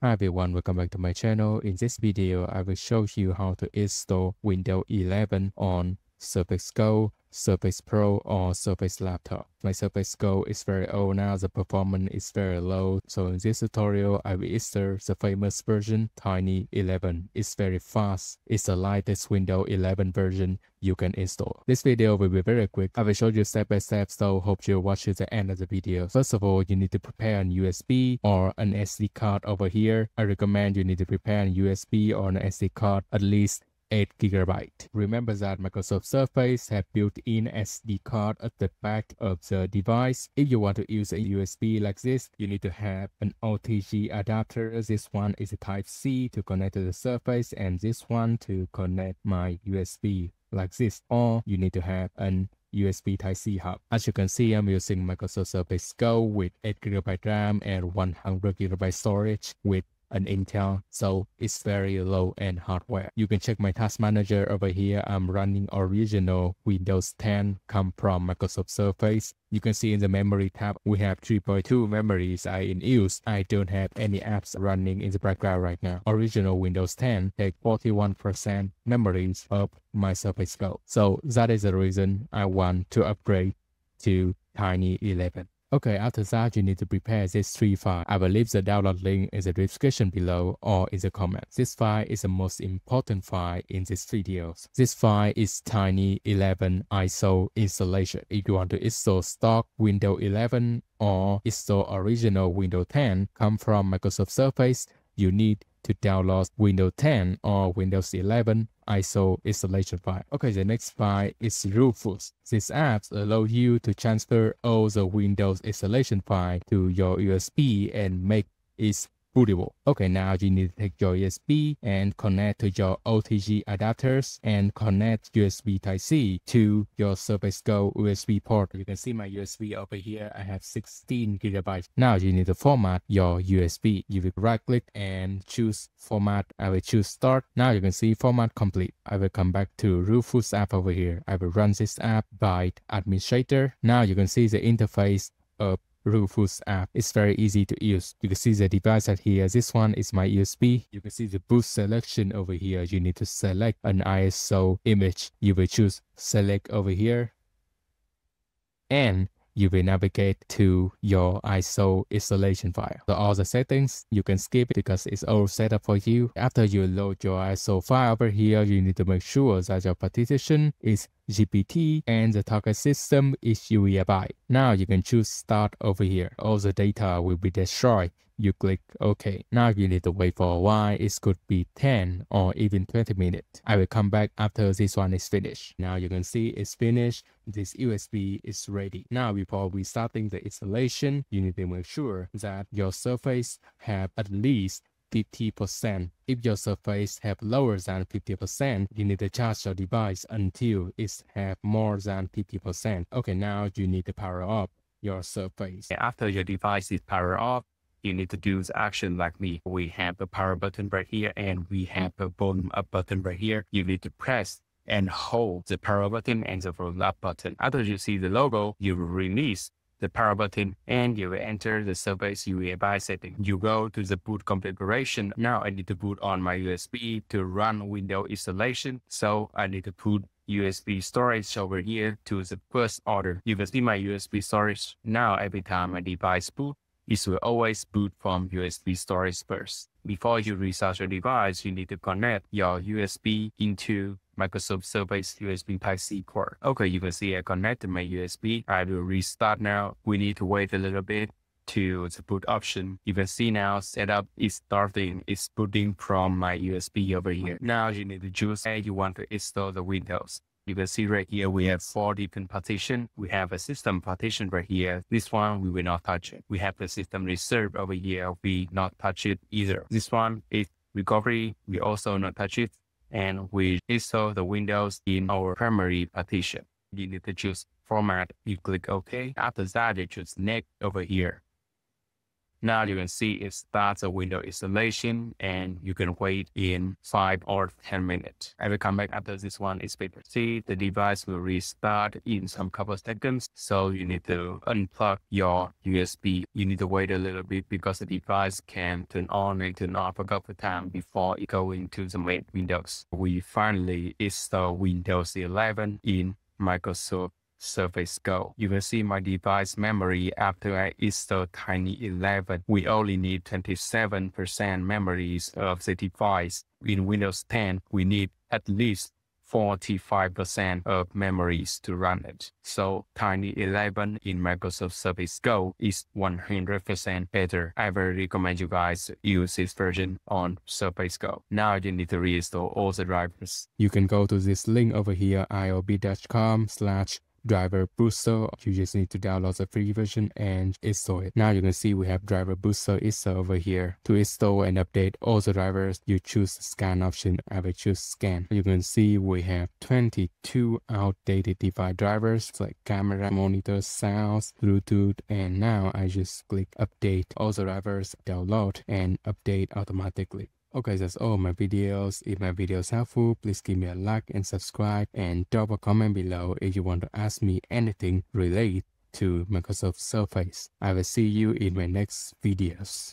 Hi everyone, welcome back to my channel. In this video, I will show you how to install Windows 11 on Surface Go, Surface Pro or Surface Laptop. My Surface Go is very old now, the performance is very low. So in this tutorial, I will install the famous version Tiny 11. It's very fast. It's the lightest Windows 11 version you can install. This video will be very quick. I will show you step by step, so hope you watch to the end of the video. First of all, you need to prepare an USB or an SD card over here. I recommend you need to prepare an USB or an SD card at least 8 GB. Remember that Microsoft Surface have built-in SD card at the back of the device. If you want to use a USB like this, you need to have an OTG adapter. This one is a Type-C to connect to the Surface and this one to connect my USB like this. Or you need to have an USB Type-C hub. As you can see, I'm using Microsoft Surface Go with 8GB RAM and 100GB storage with an Intel, so it's very low-end hardware. You can check my task manager over here. I'm running original Windows 10 come from Microsoft Surface. You can see in the memory tab, we have 3.2 memories I in use. I don't have any apps running in the background right now. Original Windows 10 take 41% memories of my Surface Go. So that is the reason I want to upgrade to Tiny 11. Okay, after that, you need to prepare this three file. I will leave the download link in the description below or in the comments. This file is the most important file in this video. This file is Tiny 11 ISO installation. If you want to install stock Windows 11 or install original Windows 10 come from Microsoft Surface, you need to download Windows 10 or Windows 11 ISO installation file. Okay, the next file is Rufus. This app allows you to transfer all the Windows installation file to your USB and make it bootable. Okay, now you need to take your USB and connect to your OTG adapters and connect USB Type-C to your Surface Go USB port. You can see my USB over here. I have 16 gigabytes. Now you need to format your USB. You will right click and choose format. I will choose start. Now you can see format complete. I will come back to Rufus app over here. I will run this app by administrator. Now you can see the interface of Rufus app. It's very easy to use. You can see the device right here. This one is my USB. You can see the boot selection over here. You need to select an ISO image. You will choose select over here. And you will navigate to your ISO installation file. So all the settings, you can skip it because it's all set up for you. After you load your ISO file over here, you need to make sure that your partition is GPT and the target system is UEFI. Now you can choose start over here. All the data will be destroyed. You click OK. Now you need to wait for a while. It could be 10 or even 20 minutes. I will come back after this one is finished. Now you can see it's finished. This USB is ready. Now before we starting the installation, you need to make sure that your surface have at least 50%. If your surface have lower than 50%, you need to charge your device until it have more than 50%. Okay, now you need to power up your surface. After your device is powered off, you need to do the action like me. We have the power button right here and we have the volume up button right here. You need to press and hold the power button and the volume up button. After you see the logo, you release the power button and you enter the Surface UEFI setting. You go to the boot configuration. Now I need to boot on my USB to run Windows installation. So I need to put USB storage over here to the first order. You can see my USB storage. Now every time my device boot, it will always boot from USB storage first. Before you restart your device, you need to connect your USB into Microsoft Surface USB Type-C port. Okay, you can see I connected my USB. I will restart now. We need to wait a little bit to the boot option. You can see now setup is starting, it's booting from my USB over here. Now you need to choose where you want to install the Windows. You can see right here, we have four different partition. We have a system partition right here. This one, we will not touch it. We have the system reserve over here. We not touch it either. This one is recovery. We also not touch it and we install the windows in our primary partition. You need to choose format. You click OK. After that, you choose next over here. Now you can see it starts a window installation and you can wait in 5 or 10 minutes. I will come back after this one is paper. The device will restart in some couple seconds. So you need to unplug your USB. You need to wait a little bit because the device can turn on and turn off a couple of times before it going to the main Windows. We finally install Windows 11 in Microsoft Surface Go. You can see my device memory after I install Tiny 11. We only need 27% memories of the device. In Windows 10, we need at least 45% of memories to run it. So Tiny 11 in Microsoft Surface Go is 100% better. I very recommend you guys use this version on Surface Go. Now you need to reinstall all the drivers. You can go to this link over here, iobit.com slash driver booster. You just need to download the free version and install it. Now you can see we have driver booster install over here. To install and update all the drivers you choose the scan option. I will choose scan. You can see we have 22 outdated device drivers like camera monitor sounds bluetooth and now i just click update. All the drivers download and update automatically Okay, that's all my videos. If my videos helpful, please give me a like and subscribe and drop a comment below if you want to ask me anything related to Microsoft Surface. I will see you in my next videos.